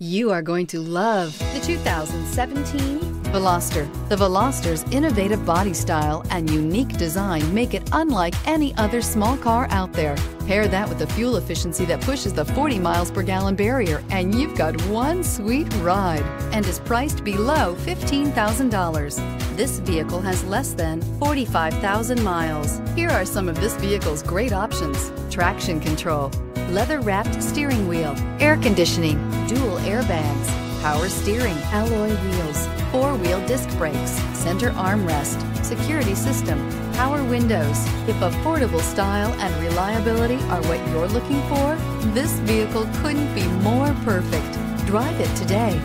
You are going to love the 2017 Veloster. The Veloster's innovative body style and unique design make it unlike any other small car out there. Pair that with the fuel efficiency that pushes the 40 miles per gallon barrier and you've got one sweet ride and is priced below $15,000. This vehicle has less than 45,000 miles. Here are some of this vehicle's great options. Traction control, leather-wrapped steering wheel, air conditioning, dual airbags, power steering, alloy wheels, four-wheel disc brakes, center armrest, security system, power windows. If affordable style and reliability are what you're looking for, this vehicle couldn't be more perfect. Drive it today.